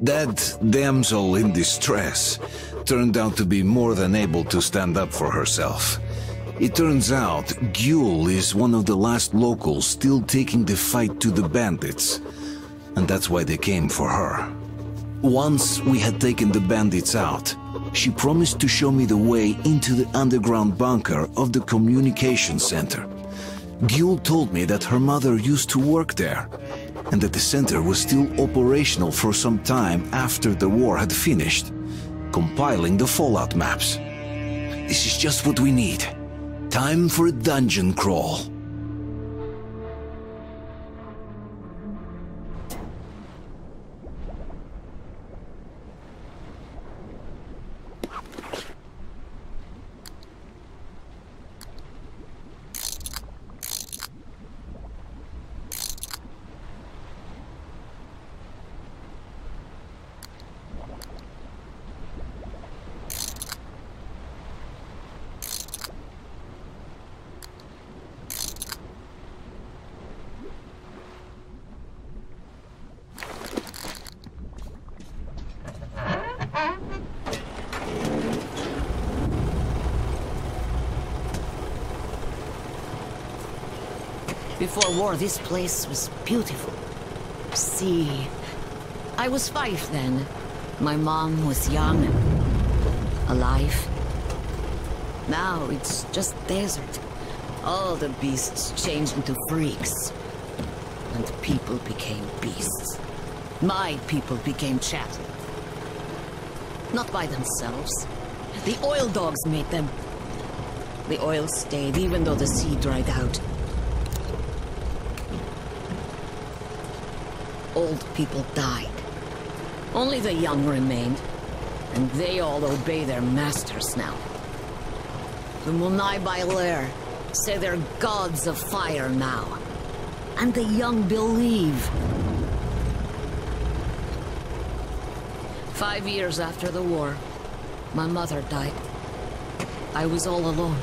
That damsel in distress turned out to be more than able to stand up for herself. It turns out Gyul is one of the last locals still taking the fight to the bandits, and that's why they came for her. Once we had taken the bandits out, she promised to show me the way into the underground bunker of the communication center. Gyul told me that her mother used to work there, and that the center was still operational for some time after the war had finished, compiling the fallout maps. This is just what we need. Time for a dungeon crawl. Before this place was beautiful. See, I was five then. My mom was young alive. Now it's just desert. All the beasts changed into freaks. And people became beasts. My people became chattel. Not by themselves. The oil dogs made them. The oil stayed even though the sea dried out. Old people died. Only the young remained. And they all obey their masters now. The Munai Bailer say they're gods of fire now. And the young believe. Five years after the war, my mother died. I was all alone.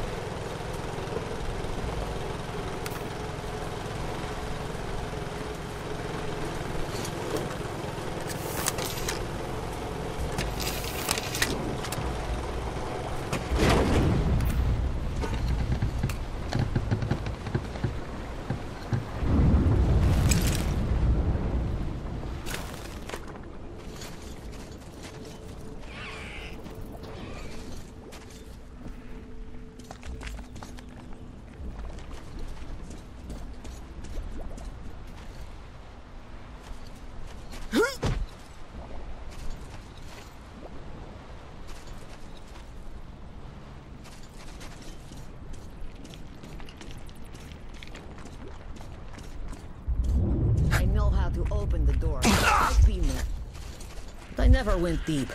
Never went deep.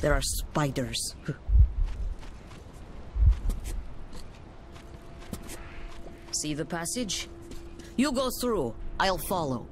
There are spiders. See the passage? You go through. I'll follow.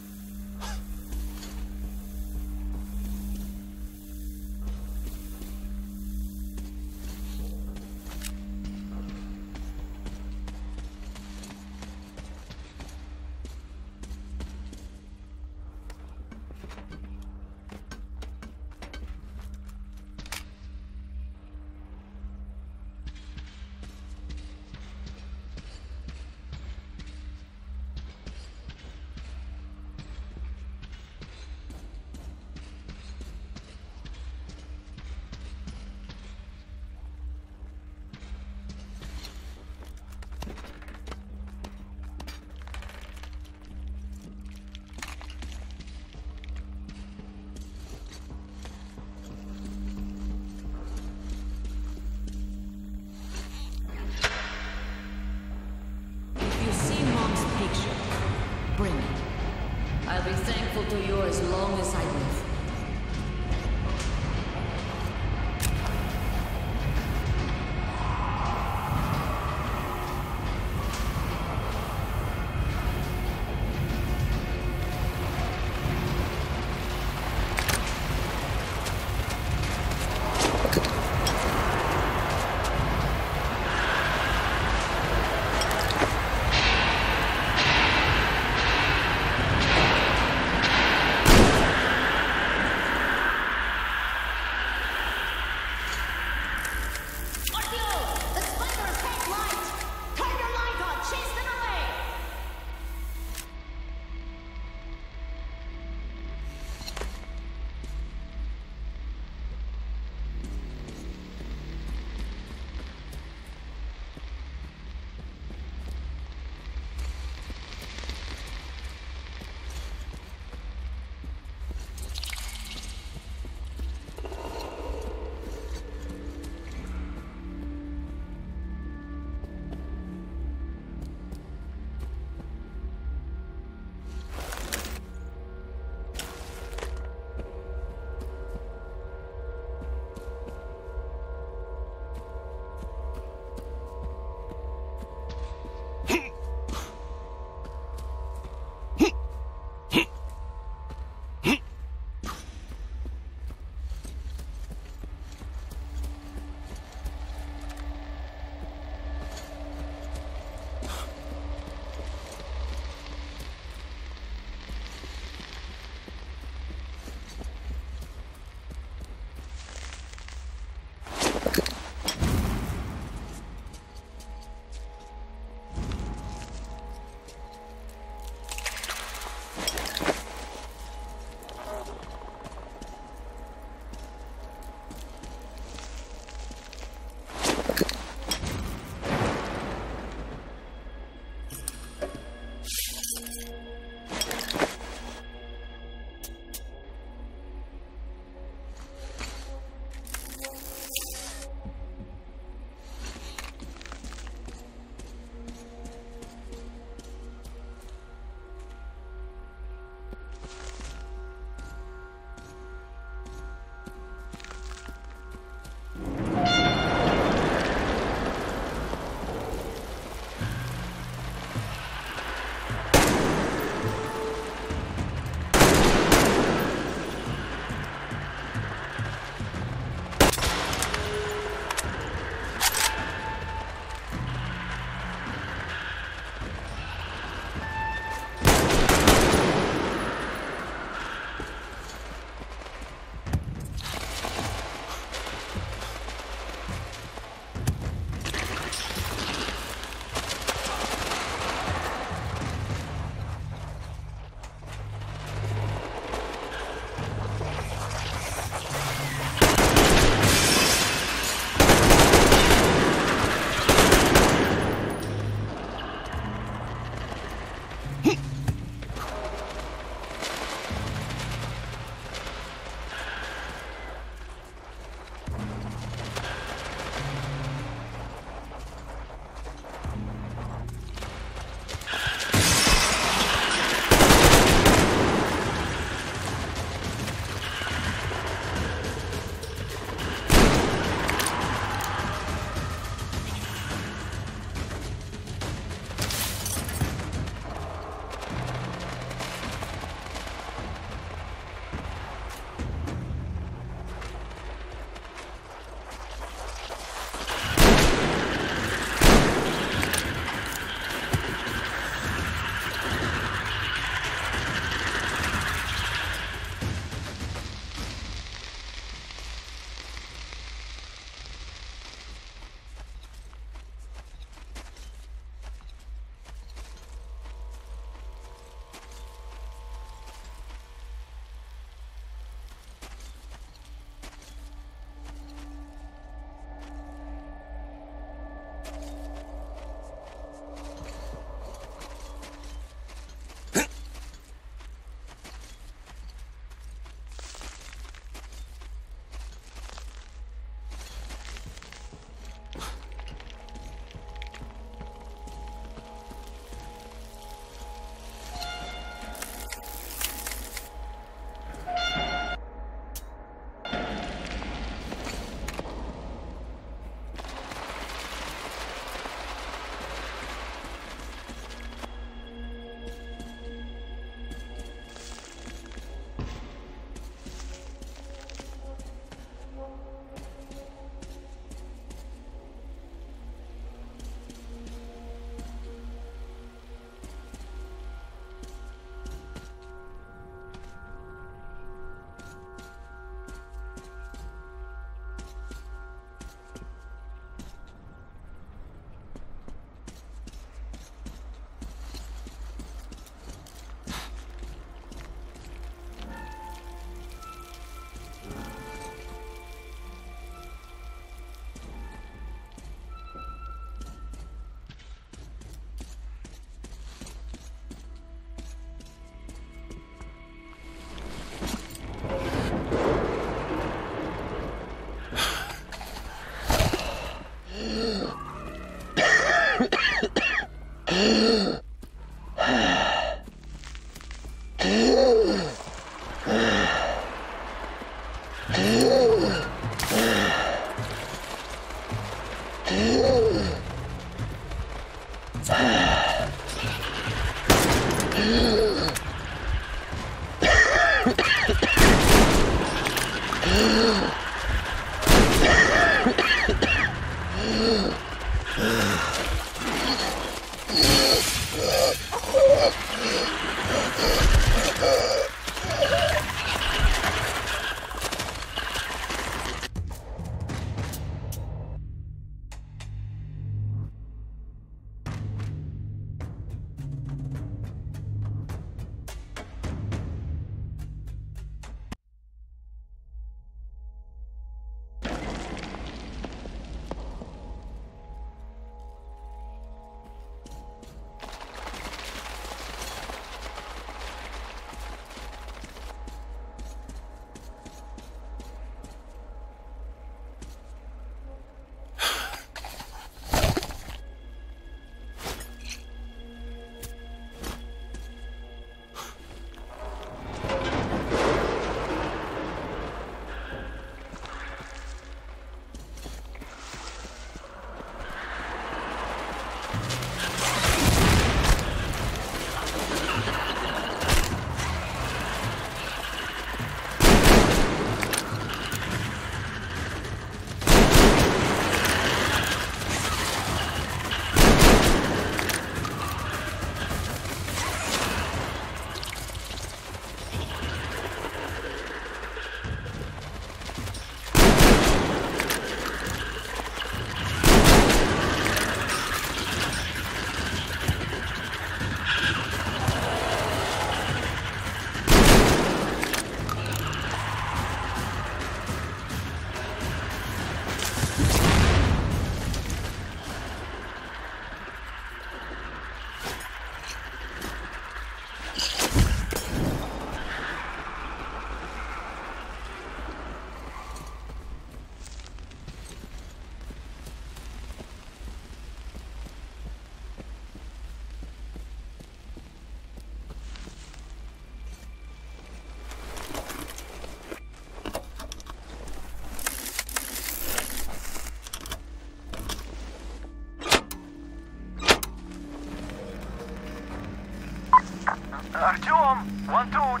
One,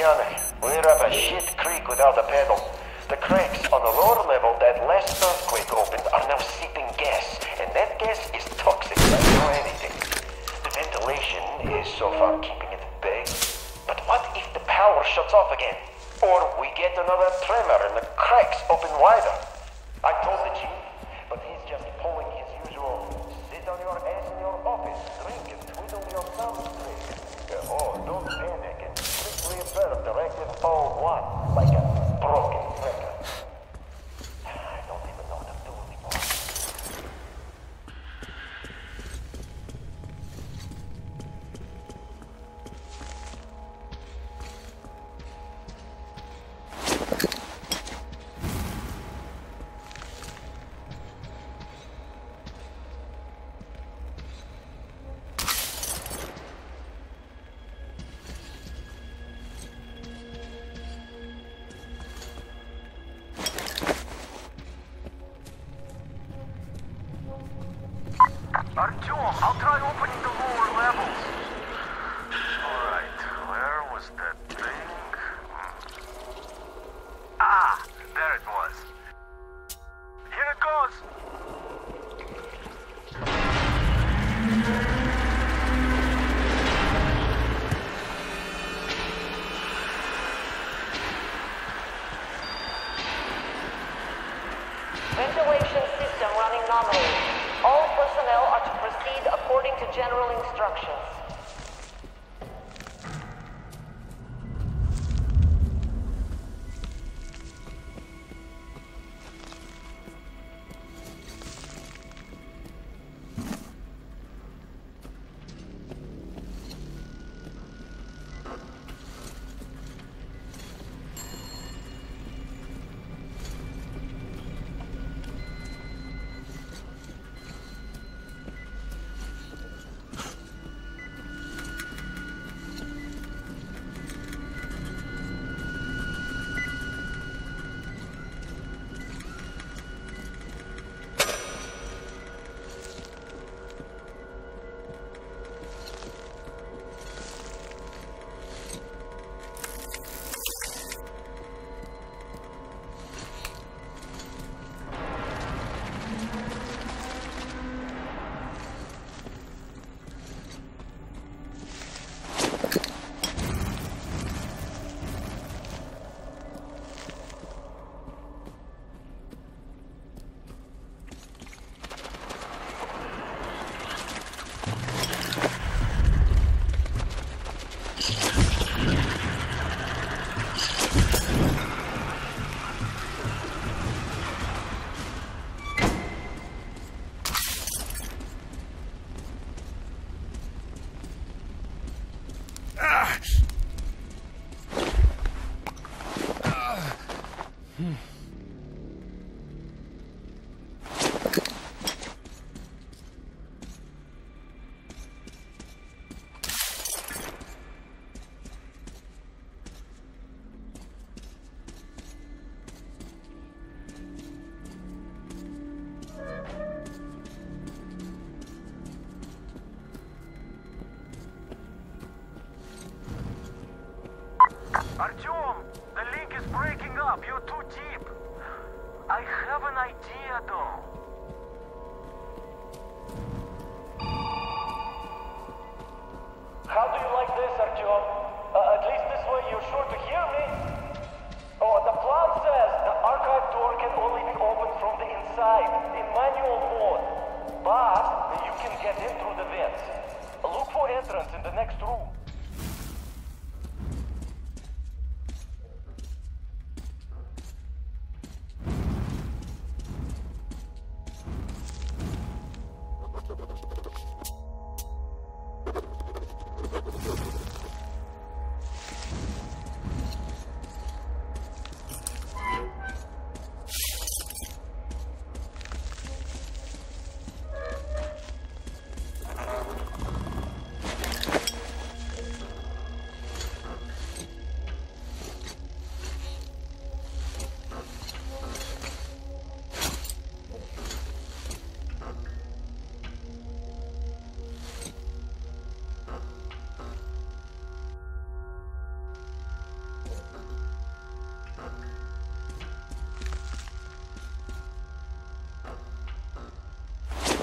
We're up a shit creek without a paddle. The cracks on the lower level that last earthquake opened are now seeping gas, and that gas is toxic like no anything. The ventilation is so far keeping it at bay. But what if the power shuts off again? Or we get another tremor and the cracks open wider?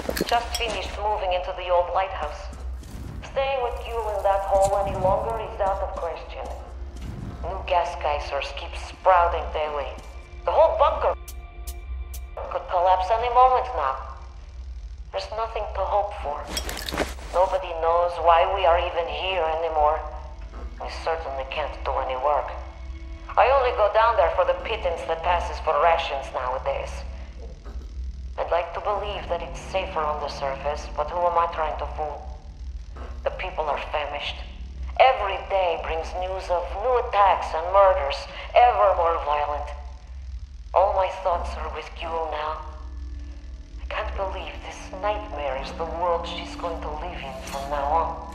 Just finished moving into the old lighthouse. Staying with you in that hole any longer is out of question. New gas geysers keep sprouting daily. The whole bunker could collapse any moment now. There's nothing to hope for. Nobody knows why we are even here anymore. We certainly can't do any work. I only go down there for the pittance that passes for rations nowadays. I'd like to believe that it's safer on the surface, but who am I trying to fool? The people are famished. Every day brings news of new attacks and murders, ever more violent. All my thoughts are with Gyul now. I can't believe this nightmare is the world she's going to live in from now on.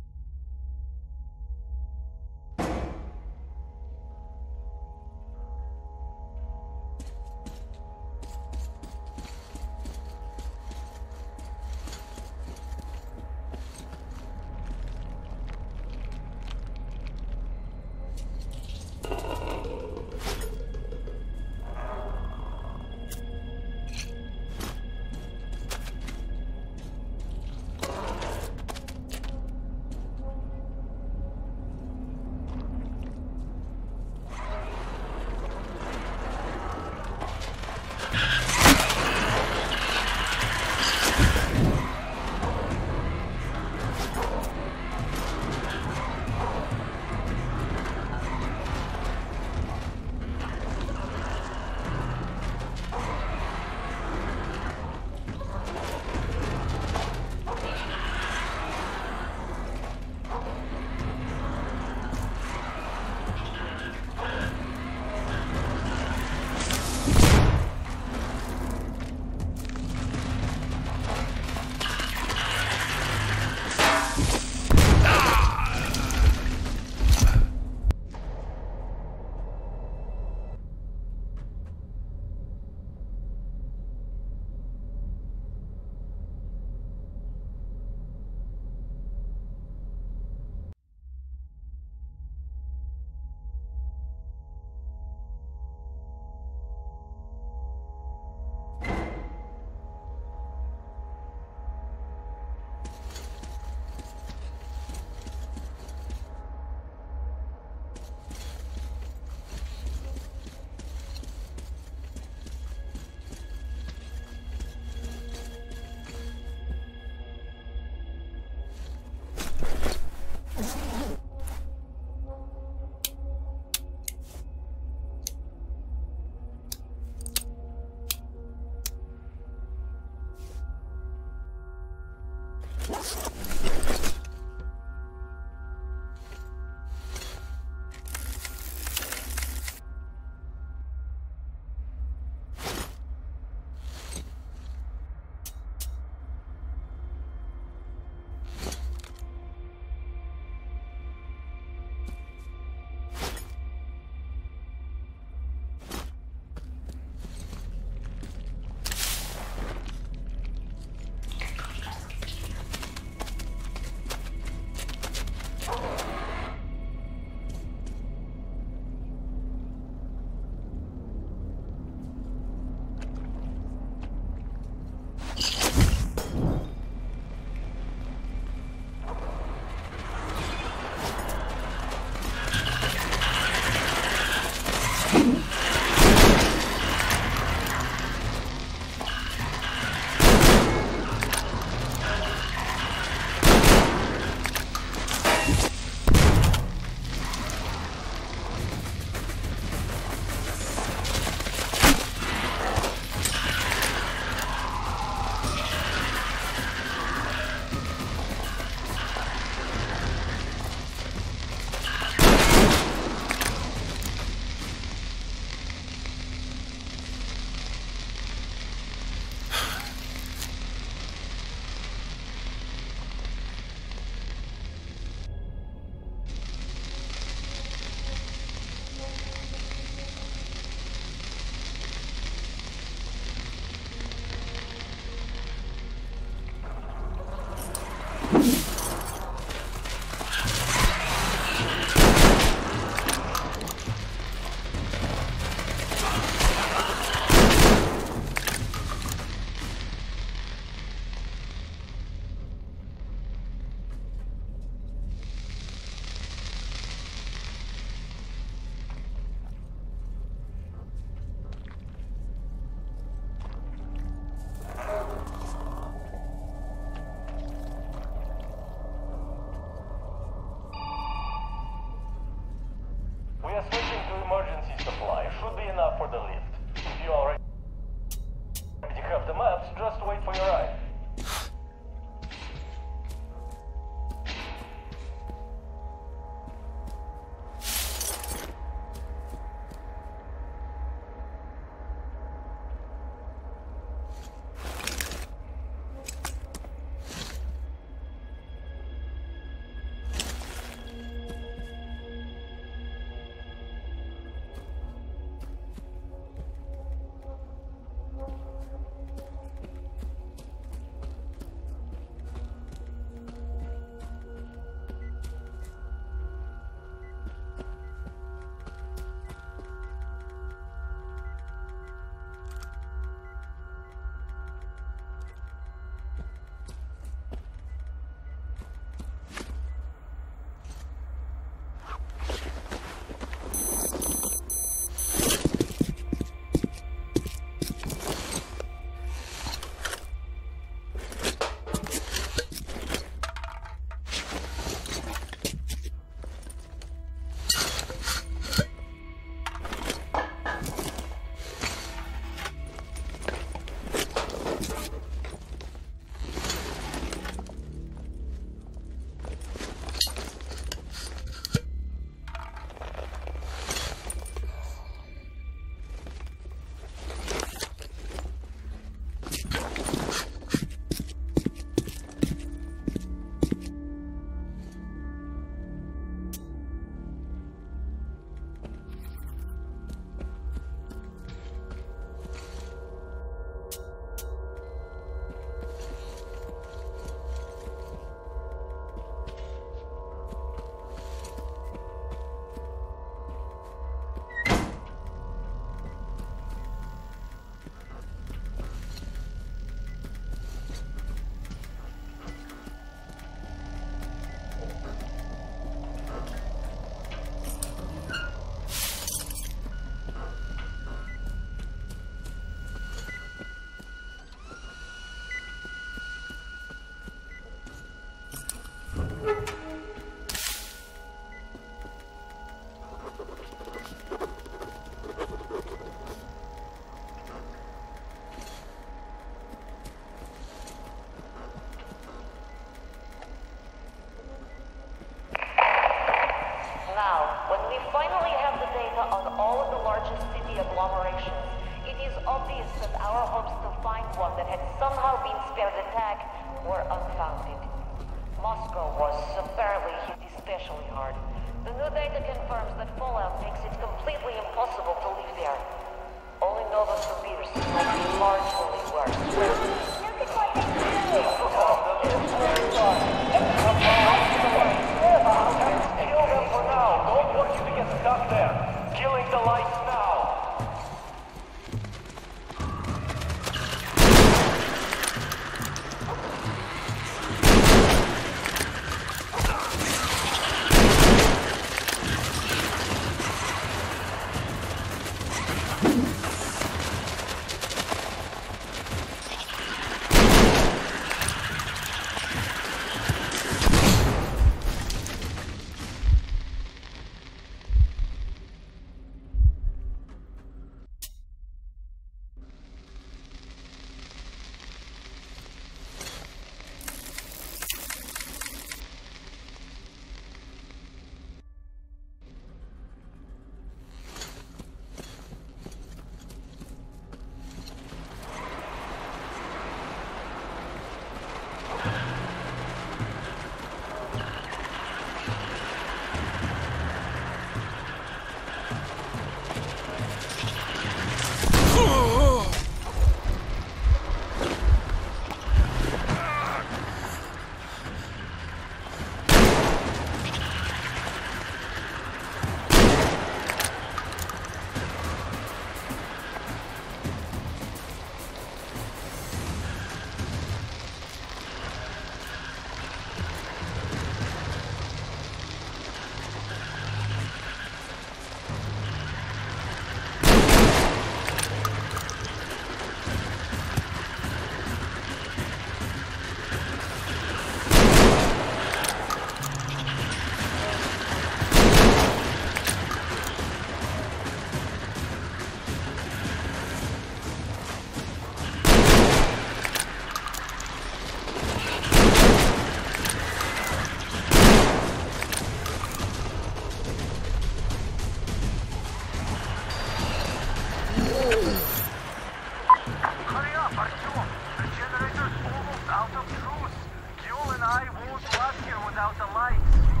Almost out of juice. Gyul and I won't last here without the lights.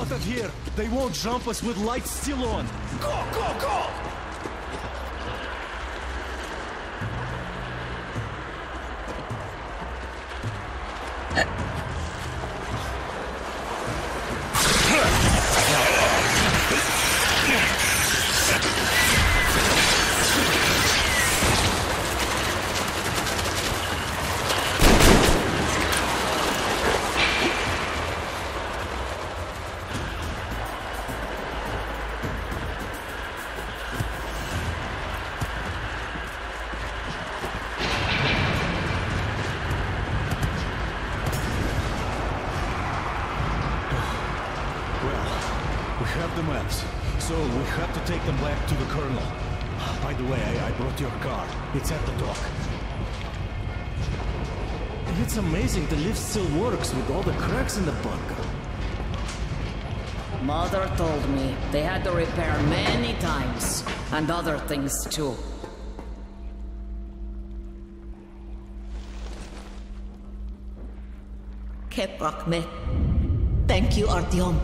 Out of here! They won't jump us with lights still on! Go, go, go! Still works with all the cracks in the bunker. Mother told me they had to repair many times, and other things too. Keprakme. Thank you, Artyom.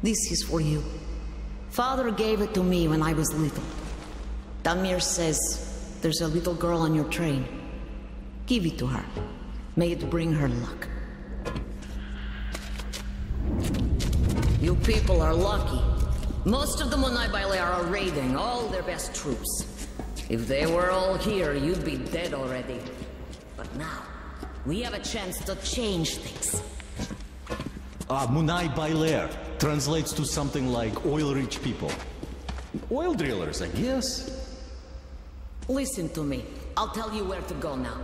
This is for you. Father gave it to me when I was little. Damir says there's a little girl on your train. Give it to her. May it bring her luck. You people are lucky. Most of the Munai Bailer are raiding all their best troops. If they were all here, you'd be dead already. But now, We have a chance to change things. Ah, Munai Bailer translates to something like oil-rich people. Oil drillers, I guess. Listen to me. I'll tell you where to go now.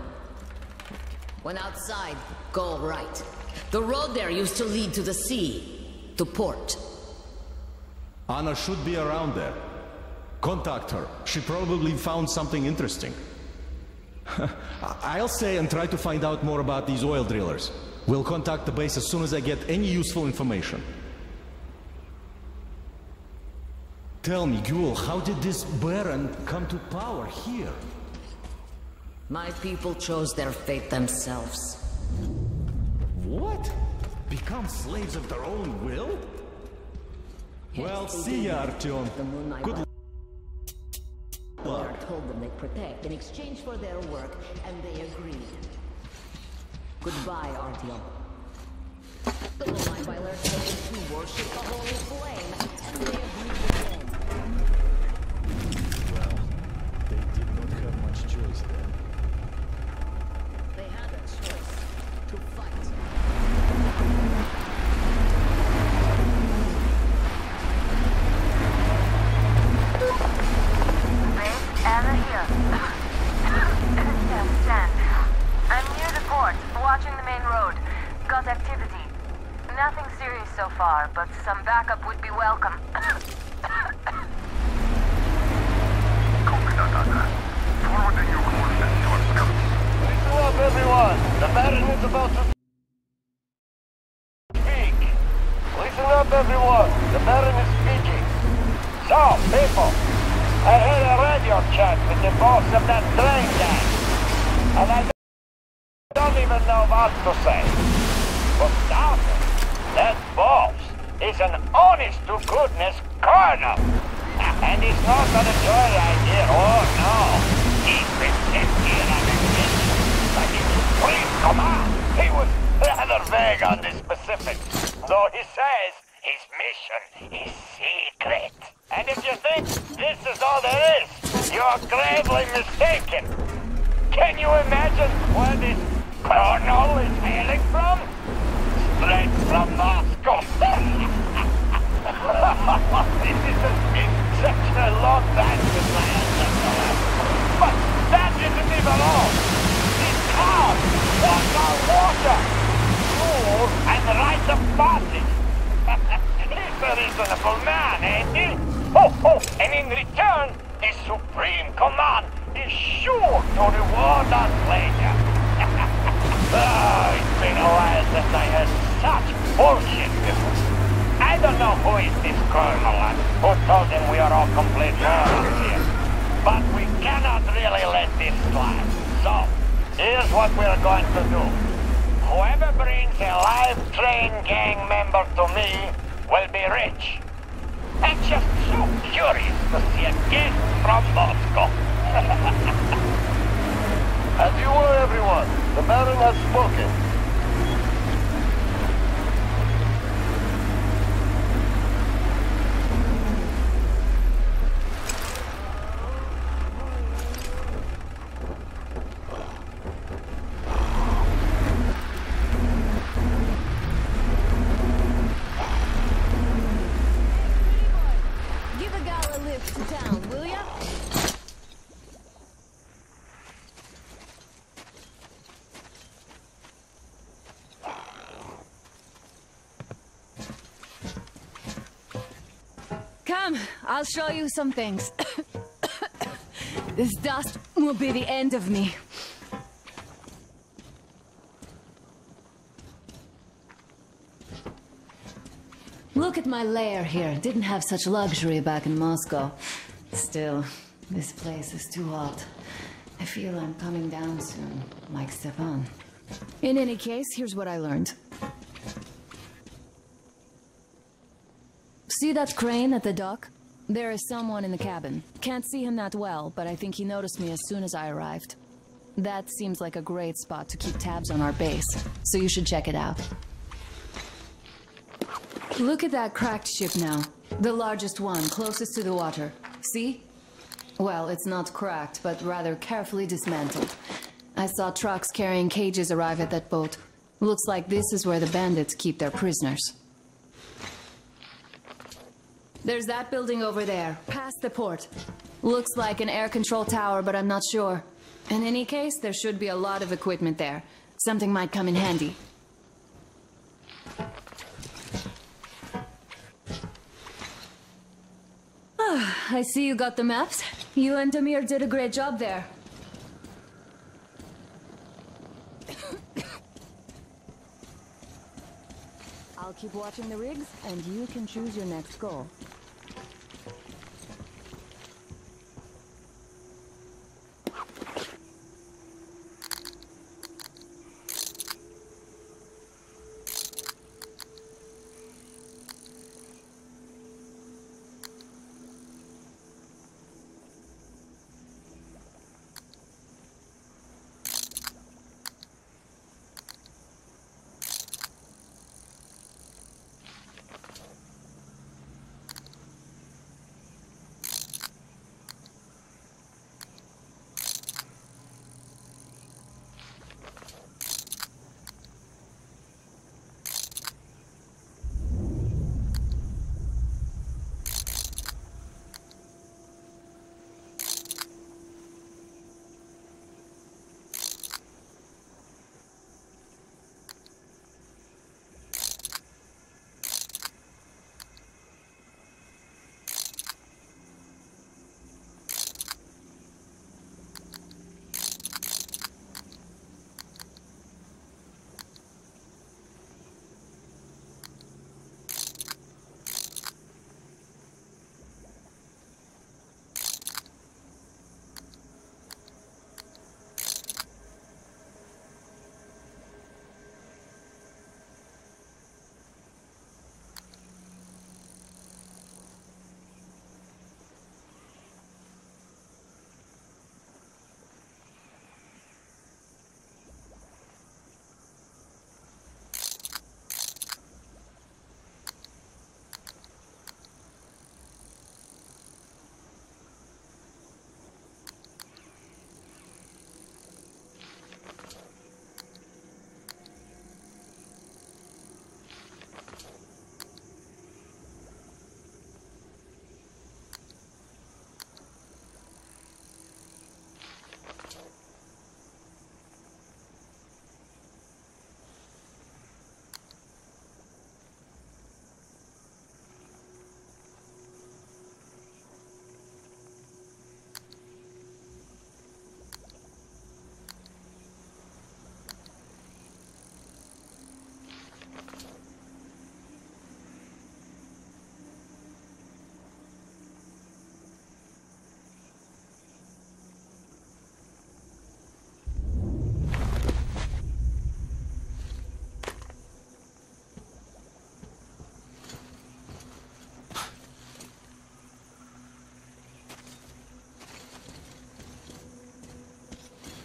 When outside, go right. The road there used to lead to the sea, to port. Anna should be around there. Contact her. She probably found something interesting. I'll stay and try to find out more about these oil drillers. We'll contact the base as soon as I get any useful information. Tell me, Gyul, how did this Baron come to power here? My people chose their fate themselves. What? Become slaves of their own will? Well, Yes, they see ya. Artyom. The Moonlight Good luck. Lord told them they'd protect in exchange for their work, and they agreed. Goodbye, Artyom. The Munai Bailer told them to worship the holy flame, and they agreed again. Well, they did not have much choice then. So far, but some backup would be welcome. Your to. Listen up, everyone. The Baron is about to speak. Listen up, everyone. The Baron is speaking. So, people, I had a radio chat with the boss of that train gang, and I don't even know what to say. For starters, that boss is an honest-to-goodness colonel. And he's not gonna joyride here, oh no. Been sent here on a mission like a supreme command. He was rather vague on the specifics, though he says his mission is secret. And if you think this is all there is, you're gravely mistaken. Can you imagine where this colonel is hailing from? Straight from Moscow. this has been such a long time I answered. But that isn't even all. These cars want our water, food, and right of passage. He's a reasonable man, ain't he? Oh, oh, and in return, the Supreme Command is sure to reward us later. it's been a while since I heard such bullshit before. I don't know who is this colonel and who told him we are all complete morons here. But we cannot really let this slide. So, here's what we're going to do. Whoever brings a live train gang member to me will be rich. I'm just so curious to see a guest from Moscow. As you were, everyone, the Baron has spoken. Give a lift to town, will ya? Come, I'll show you some things. this dust will be the end of me. Look at my lair here. Didn't have such luxury back in Moscow. Still, this place is too hot. I feel I'm coming down soon, like Stepan. In any case, here's what I learned. See that crane at the dock? There is someone in the cabin. Can't see him that well, but I think he noticed me as soon as I arrived. That seems like a great spot to keep tabs on our base, so you should check it out. Look at that cracked ship now. The largest one, closest to the water. See? Well, it's not cracked, but rather carefully dismantled. I saw trucks carrying cages arrive at that boat. Looks like this is where the bandits keep their prisoners. There's that building over there, past the port. Looks like an air control tower, but I'm not sure. In any case, there should be a lot of equipment there. Something might come in handy. Ah, I see you got the maps. You and Damir did a great job there. I'll keep watching the rigs, and you can choose your next goal.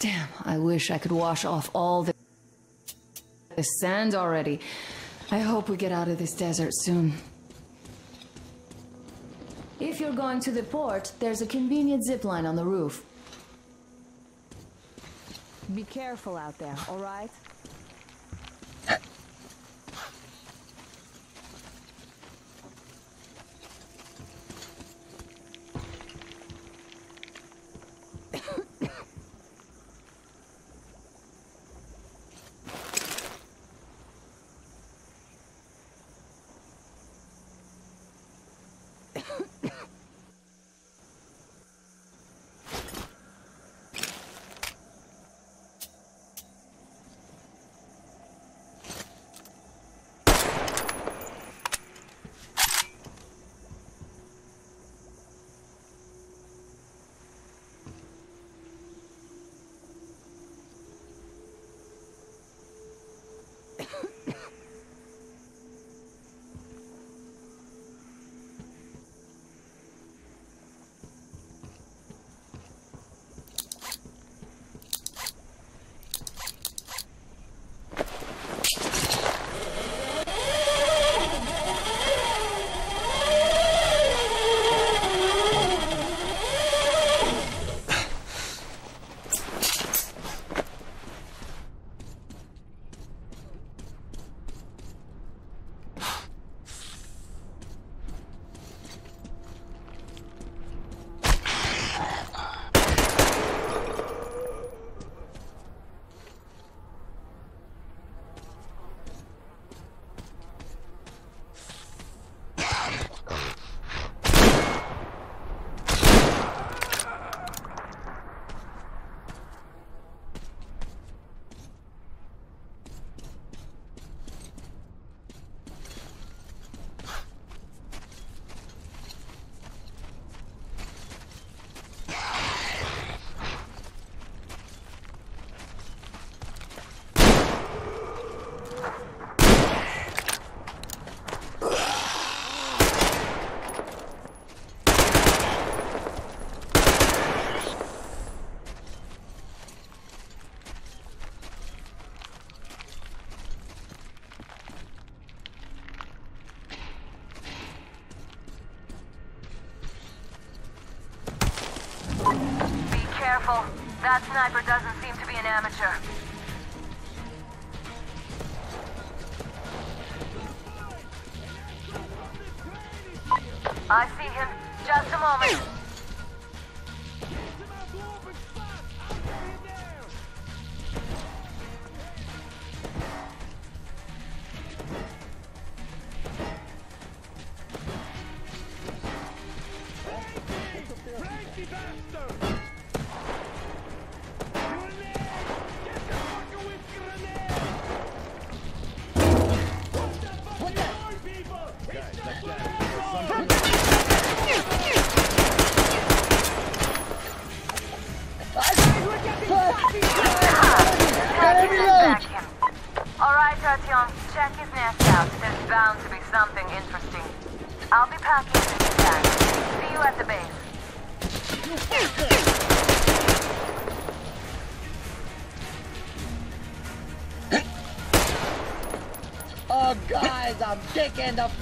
Damn, I wish I could wash off all the, the sand already. I hope we get out of this desert soon. If you're going to the port, there's a convenient zip line on the roof. Be careful out there, alright? careful. That sniper Kicking the fucking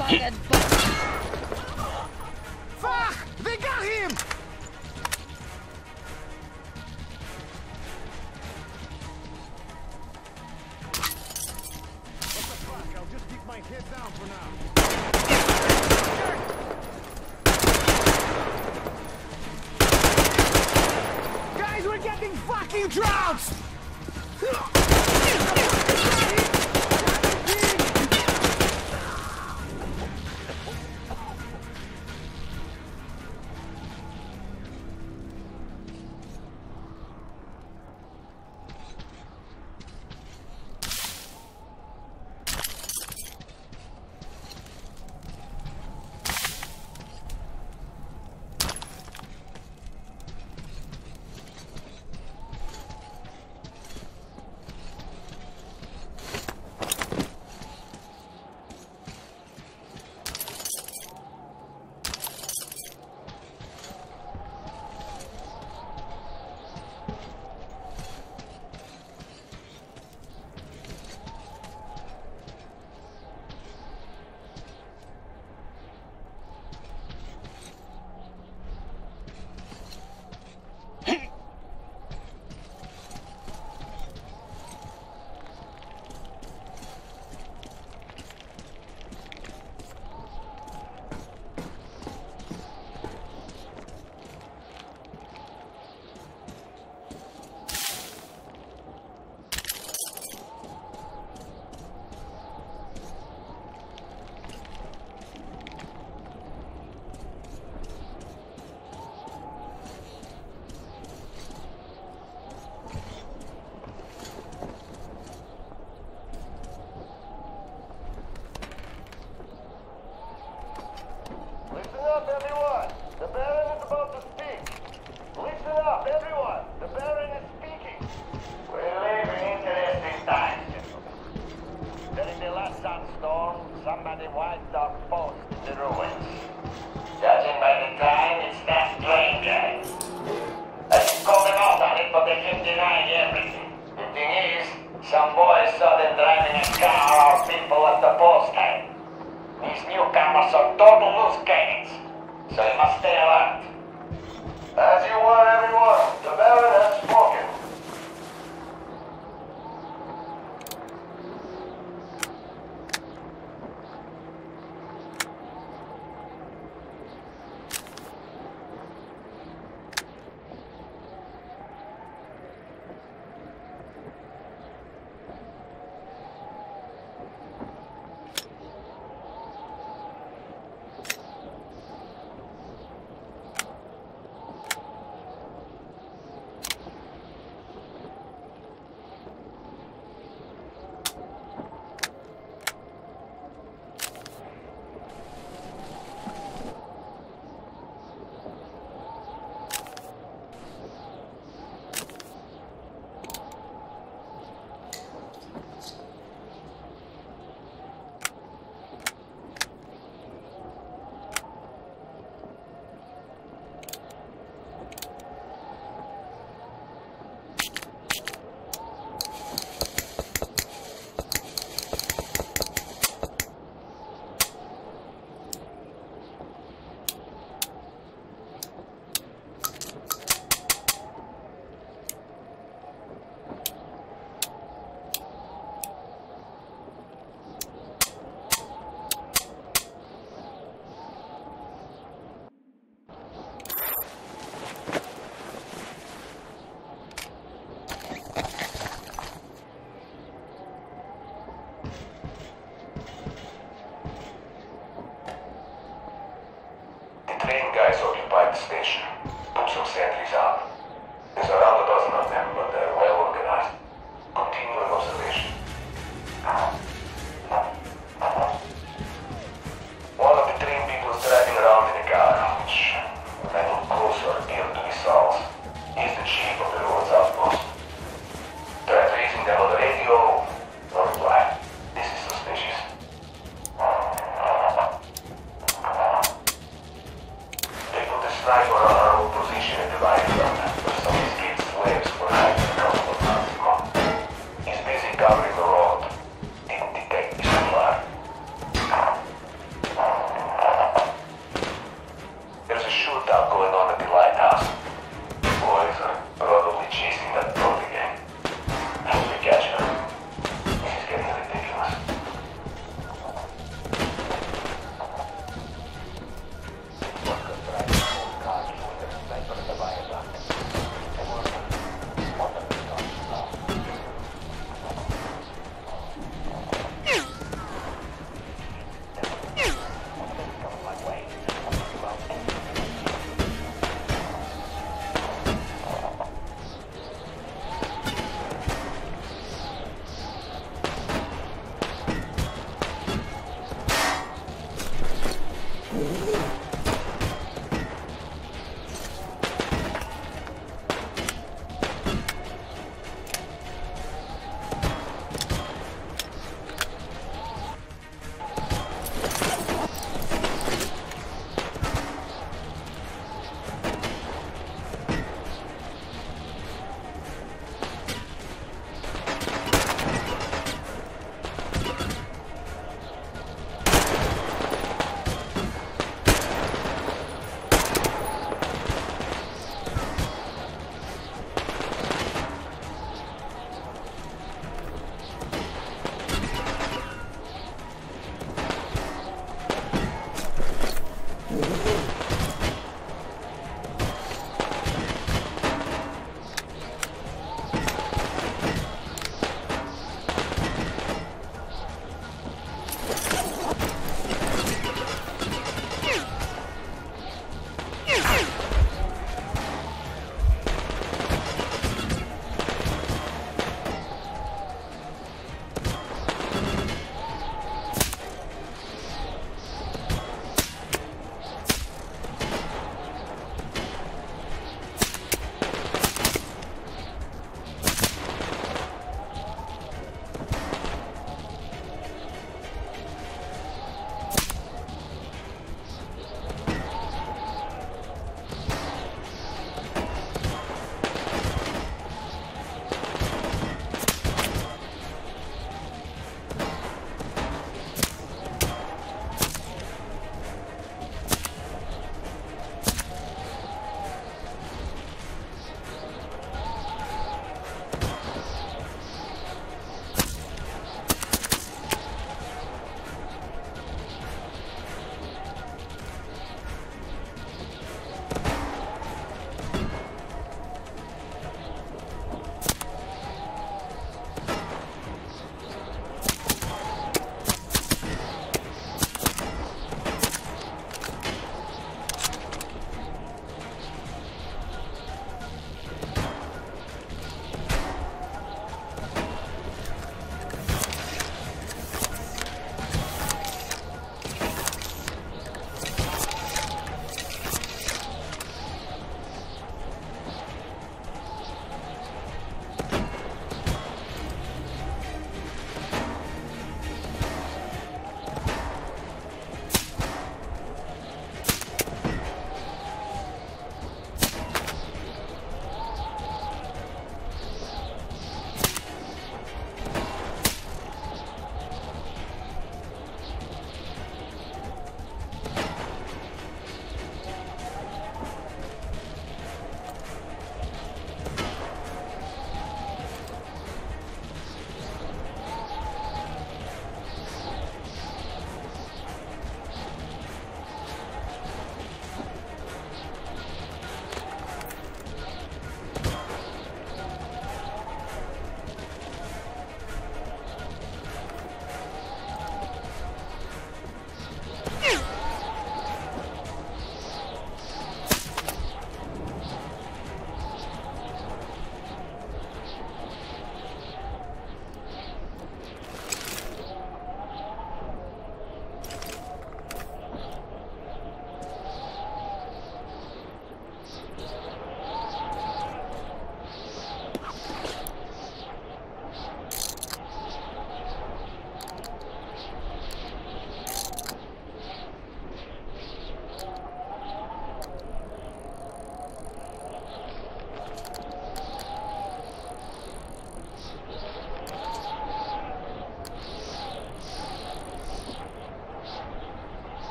wiped our post in the ruins. Judging by the time, it's not that stranger. I called them out on it, but they kept denying everything. The thing is, some boys saw them driving a car our people at the post had. These newcomers are total loose cannons, so you must stay alert. As you want, everyone. The Baron has spoken. Guys occupied the station. Put some sentries out.